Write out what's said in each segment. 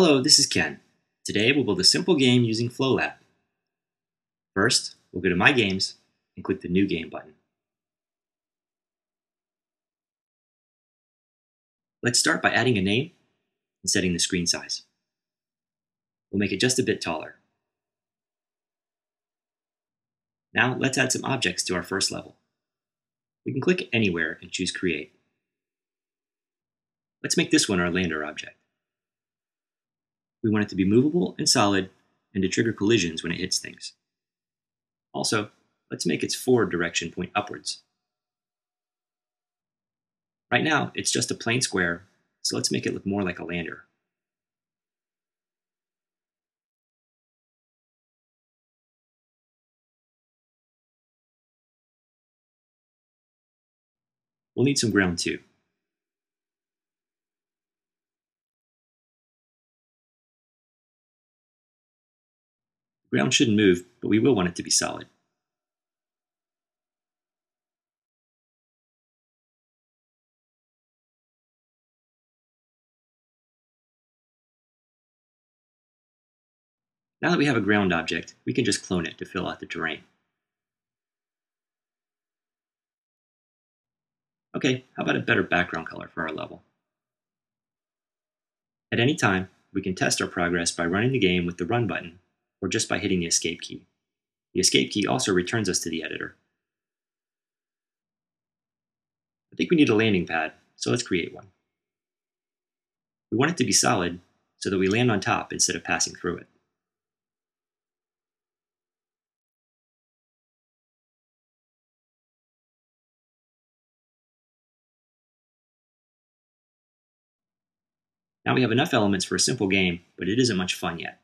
Hello, this is Ken. Today we'll build a simple game using FlowLab. First, we'll go to My Games and click the New Game button. Let's start by adding a name and setting the screen size. We'll make it just a bit taller. Now let's add some objects to our first level. We can click anywhere and choose Create. Let's make this one our lander object. We want it to be movable and solid and to trigger collisions when it hits things. Also, let's make its forward direction point upwards. Right now, it's just a plain square, so let's make it look more like a lander. We'll need some ground too. Ground shouldn't move, but we will want it to be solid. Now that we have a ground object, we can just clone it to fill out the terrain. Okay, how about a better background color for our level? At any time, we can test our progress by running the game with the Run button or just by hitting the escape key. The escape key also returns us to the editor. I think we need a landing pad, so let's create one. We want it to be solid so that we land on top instead of passing through it. Now we have enough elements for a simple game, but it isn't much fun yet.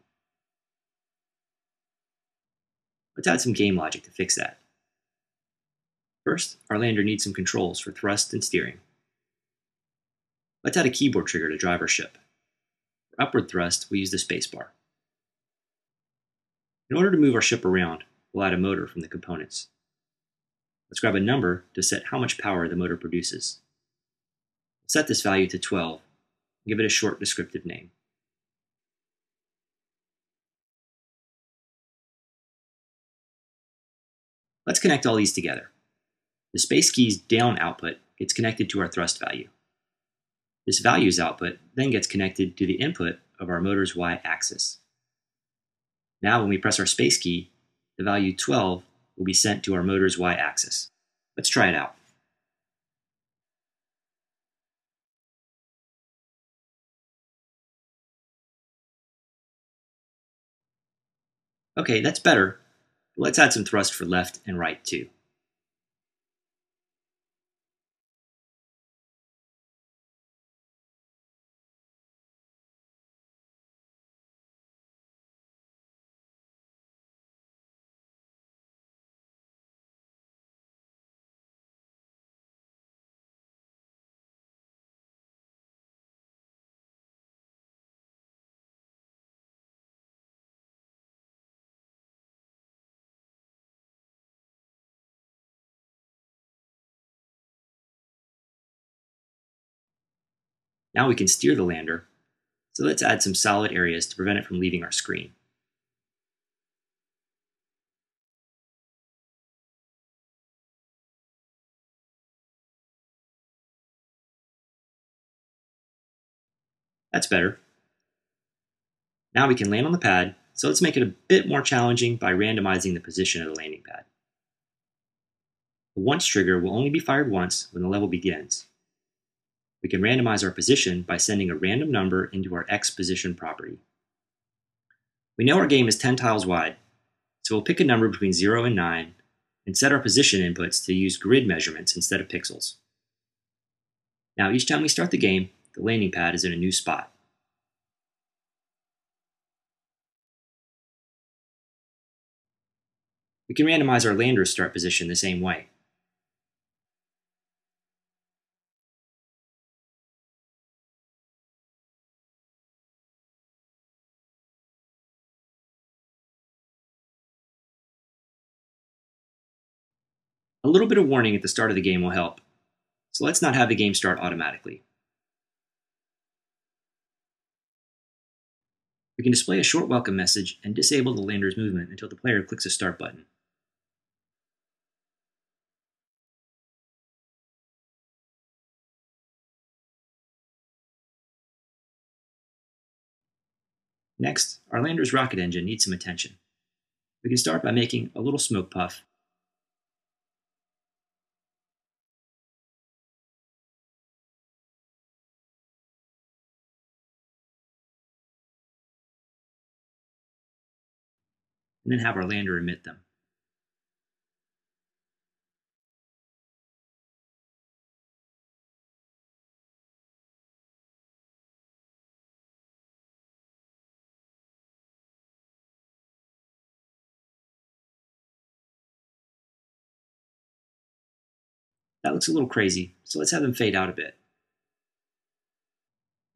Let's add some game logic to fix that. First, our lander needs some controls for thrust and steering. Let's add a keyboard trigger to drive our ship. For upward thrust, we use the spacebar. In order to move our ship around, we'll add a motor from the components. Let's grab a number to set how much power the motor produces. Set this value to 12 and give it a short descriptive name. Let's connect all these together. The space key's down output gets connected to our thrust value. This value's output then gets connected to the input of our motor's y-axis. Now when we press our space key, the value 12 will be sent to our motor's y-axis. Let's try it out. Okay, that's better, Let's add some thrust for left and right too. Now we can steer the lander, so let's add some solid areas to prevent it from leaving our screen. That's better. Now we can land on the pad, so let's make it a bit more challenging by randomizing the position of the landing pad. The once trigger will only be fired once when the level begins, we can randomize our position by sending a random number into our X position property. We know our game is 10 tiles wide, so we'll pick a number between 0 and 9 and set our position inputs to use grid measurements instead of pixels. Now each time we start the game, the landing pad is in a new spot. We can randomize our lander's start position the same way. A little bit of warning at the start of the game will help, so let's not have the game start automatically. We can display a short welcome message and disable the lander's movement until the player clicks a start button. Next, our lander's rocket engine needs some attention. We can start by making a little smoke puff and then have our lander emit them. That looks a little crazy, so let's have them fade out a bit.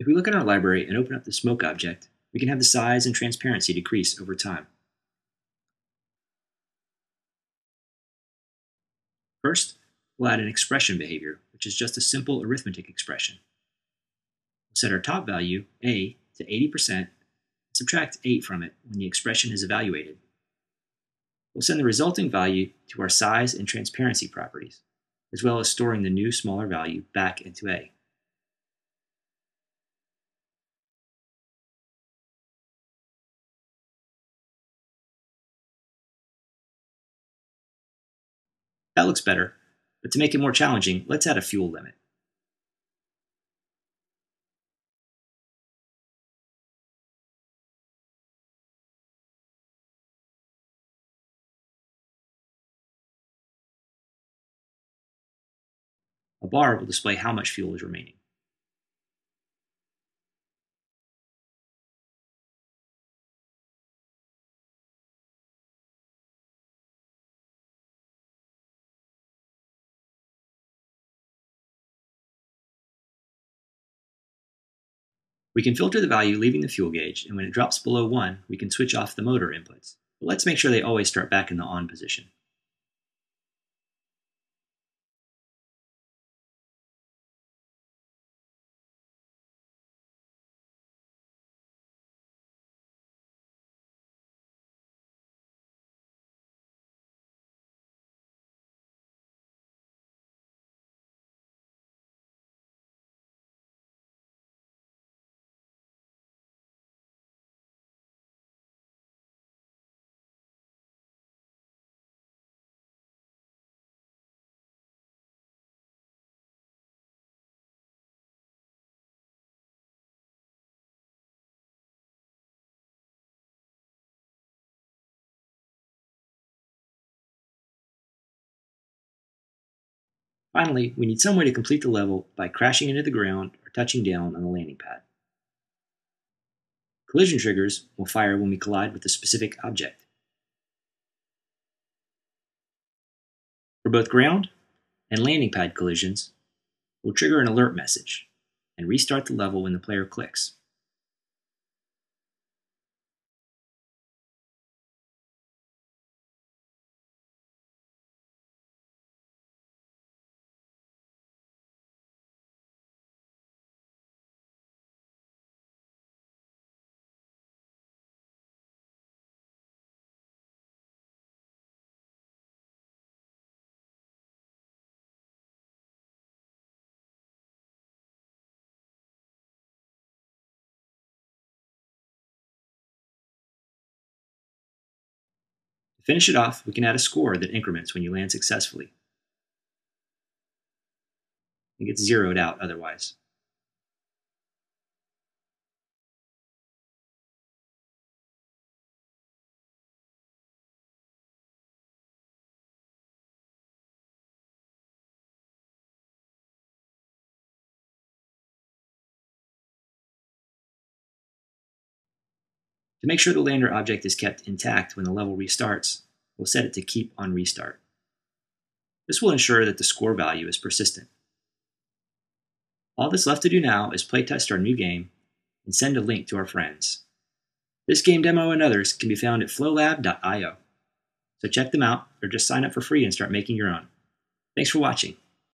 If we look in our library and open up the smoke object, we can have the size and transparency decrease over time. First, we'll add an expression behavior, which is just a simple arithmetic expression. We'll set our top value, a, to 80%, and subtract 8 from it when the expression is evaluated. We'll send the resulting value to our size and transparency properties as well as storing the new smaller value back into A. That looks better, but to make it more challenging, let's add a fuel limit. A bar will display how much fuel is remaining. We can filter the value leaving the fuel gauge, and when it drops below 1, we can switch off the motor inputs. But let's make sure they always start back in the on position. Finally, we need some way to complete the level by crashing into the ground or touching down on the landing pad. Collision triggers will fire when we collide with a specific object. For both ground and landing pad collisions, we'll trigger an alert message and restart the level when the player clicks. Finish it off, we can add a score that increments when you land successfully. It gets zeroed out otherwise. To make sure the lander object is kept intact when the level restarts, we'll set it to keep on restart. This will ensure that the score value is persistent. All that's left to do now is playtest our new game and send a link to our friends. This game demo and others can be found at flowlab.io. So check them out or just sign up for free and start making your own. Thanks for watching.